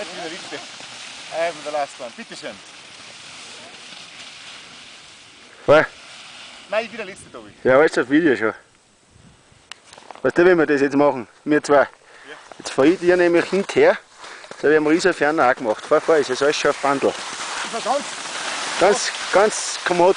Jetzt wieder letzte. Ei von der Lastbahn. Bitteschön. Voll. Nein, ich bin der letzte, Tobi. Ja, alles auf Video schon. Weißt du, wie wir das jetzt machen? Wir zwei. Jetzt fahre ich dir nämlich hinterher. Das habe ich am Riesenferner auch gemacht. Fahr, fahr, ist jetzt alles schon auf Bandel. War ganz Ganz, ganz kommod.